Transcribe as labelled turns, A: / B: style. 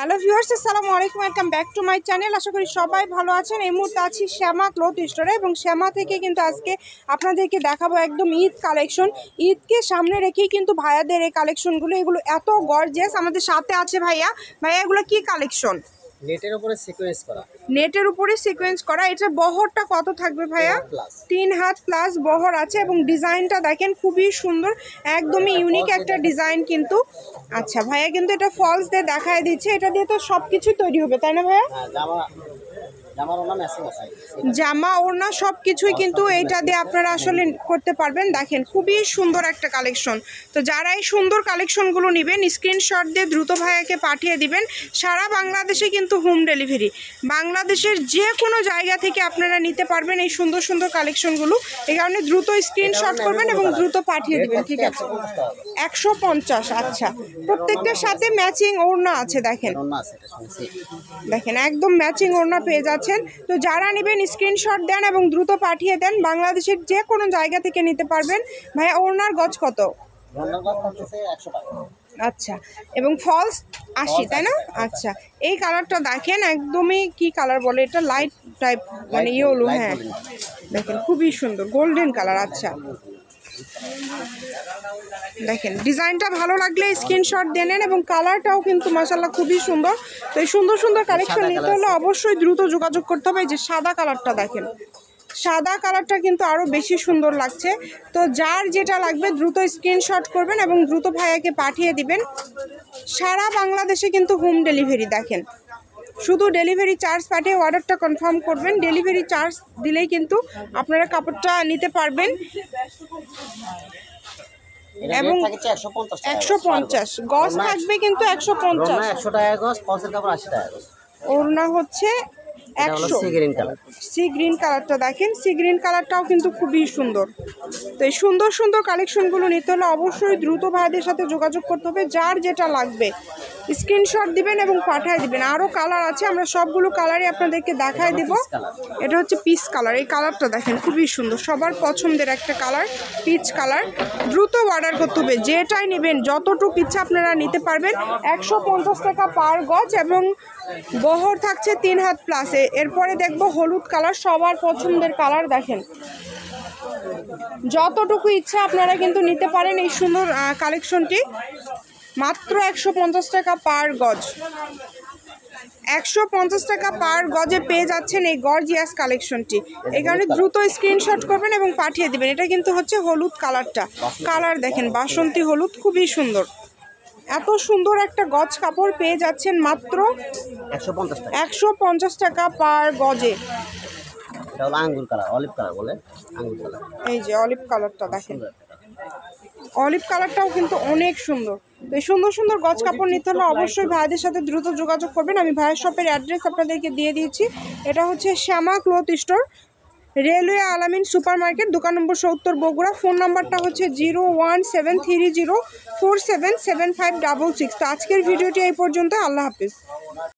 A: Hello viewers, আসসালামু আলাইকুম welcome back to my channel আশা করি সবাই ভালো আছেন। এই মুহূর্তে আছি শ্যামা ক্লোথ স্টোরে এবং শ্যামা থেকে কিন্তু আজকে আপনাদেরকে দেখাবো একদম ঈদ কালেকশন ঈদকে সামনে রেখেই কিন্তু ভাইয়াদের এই কালেকশনগুলো এগুলো এত গর্জেস আমাদের সাথে আছে ভাইয়া। ভাইয়া, এগুলো কী কালেকশন
B: নেটের উপরে সিকোয়েন্স করা।
A: নেটের উপরে সিকোয়েন্স করা। এটা বহরটা কত থাকবে ভাইয়া? তিন হাত প্লাস বহর আছে এবং ডিজাইনটা দেখেন খুবই সুন্দর একদমই ইউনিক একটা ডিজাইন কিন্তু। আচ্ছা ভাইয়া কিন্তু এটা ফলস দিয়ে দেখায় দিচ্ছে। এটা দিয়ে তো সব কিছু তৈরি হবে তাই না ভাইয়া?
B: হ্যাঁ জামা
A: ওড়না সব কিছুই কিন্তু এইটা দিয়ে আপনারা আসলে করতে পারবেন। দেখেন খুবই সুন্দর একটা কালেকশন। তো যারা এই সুন্দর কালেকশনগুলো নেবেন স্ক্রিনশট দিয়ে দ্রুত ভাইয়াকে পাঠিয়ে দিবেন। সারা বাংলাদেশে কিন্তু হোম ডেলিভারি বাংলাদেশের যে কোনো জায়গা থেকে আপনারা নিতে পারবেন এই সুন্দর সুন্দর কালেকশনগুলো। এই কারণে দ্রুত স্ক্রিনশট করবেন এবং দ্রুত পাঠিয়ে দিবেন ঠিক আছে? একশো পঞ্চাশ আচ্ছা। প্রত্যেকটার সাথে ম্যাচিং ওড়না আছে দেখেন। দেখেন একদম ম্যাচিং ওড়না পেয়ে যাচ্ছেন। তো যারা নেবেন স্ক্রিনশট দেন এবং দ্রুত পাঠিয়ে দেন বাংলাদেশের যে কোনো জায়গা থেকে নিতে পারবেন। ভাইয়া ওড়নার কত?
B: রন্ডার গাছ টাকা।
A: আচ্ছা এবং ফলস আশি তাই না? আচ্ছা এই কালারটা দেখেন একদমই কি কালার বলে? এটা লাইট টাইপ মানে ইয়েলো হ্যাঁ। দেখেন খুবই সুন্দর গোল্ডেন কালার আচ্ছা। দেখেন ডিজাইনটা ভালো লাগলে স্ক্রিনশট দিয়ে নেন এবং কালারটাও কিন্তু মাসাল্লাহ খুবই সুন্দর। তো এই সুন্দর সুন্দর কালেকশন নিতে হলে অবশ্যই দ্রুত যোগাযোগ করতে হবে। যে সাদা কালারটা দেখেন সাদা কালারটা কিন্তু আরও বেশি সুন্দর লাগছে। তো যার যেটা লাগবে দ্রুত স্ক্রিনশট করবেন এবং দ্রুত ভাইয়াকে পাঠিয়ে দিবেন। সারা বাংলাদেশে কিন্তু হোম ডেলিভারি দেখেন। শুধু ডেলিভারি চার্জ পাঠিয়ে অর্ডারটা কনফার্ম করবেন। ডেলিভারি চার্জ দিলেই কিন্তু আপনারা কাপড়টা নিতে পারবেন। এবং
B: একশো পঞ্চাশ টাকা
A: একশো পঞ্চাশ। গজ থাকবে কিন্তু একশো পঞ্চাশ।
B: একশো টাকা গজ পঞ্চাশ কাপড় আশি টাকা গজ।
A: ওড়না হচ্ছে একশো
B: sea green colour
A: sea green কালারটা দেখেন। সি গ্রিন কালারটাও কিন্তু খুবই সুন্দর। তো এই সুন্দর সুন্দর কালেকশনগুলো নিতে হলে অবশ্যই দ্রুত ভাইদের সাথে যোগাযোগ করতে হবে। যার যেটা লাগবে স্ক্রিনশট দিবেন এবং পাঠিয়ে দিবেন। আরও কালার আছে আমরা সবগুলো কালারই আপনাদেরকে দেখায় দিব। এটা হচ্ছে পিচ কালার এই কালারটা দেখেন খুবই সুন্দর। সবার পছন্দের একটা কালার পিচ কালার দ্রুত অর্ডার করতে হবে। যেটাই নেবেন যতটুকু ইচ্ছা আপনারা নিতে পারবেন। একশো পঞ্চাশ টাকা পার গজ এবং বহর থাকছে তিন হাত প্লাসে এরপরে দেখব হলুদ কালার, সবার পছন্দের কালার দেখেন। যতটুকু ইচ্ছা আপনারা কিন্তু নিতে পারেন এই সুন্দর কালেকশনটি। মাত্র একশো পঞ্চাশ টাকা পার গজ। একশো পঞ্চাশ টাকা পার গজে পেয়ে যাচ্ছেন এই গর্জিয়াস কালেকশনটি। এই কারণে দ্রুত স্ক্রিনশট করবেন এবং পাঠিয়ে দিবেন। এটা কিন্তু হচ্ছে হলুদ কালারটা। কালার দেখেন, বাসন্তী হলুদ, খুবই সুন্দর। এত সুন্দর একটা গজ কাপড় পেয়ে যাচ্ছেন মাত্র
B: একশো পঞ্চাশ টাকা।
A: পার গজে।
B: আঙ্গুর কালার অলিভ কালার বলে আঙ্গুর কালার।
A: এই যে অলিভ কালারটা দেখেন। অলিভ কালারটাও কিন্তু অনেক সুন্দর। তো এই সুন্দর সুন্দর গজ কাপড় নিতে হলে অবশ্যই ভাইদের সাথে দ্রুত যোগাযোগ করবেন। আমি ভাইয়ের শপের অ্যাড্রেস আপনাদেরকে দিয়ে দিয়েছি। এটা হচ্ছে Shyama cloth store railway Alamin supermarket দোকান নম্বর সত্তর, বগুড়া। ফোন নাম্বারটা হচ্ছে zero one seven three zero four seven seven five double six. তো আজকের ভিডিওটি এই পর্যন্ত আল্লাহ হাফিজ।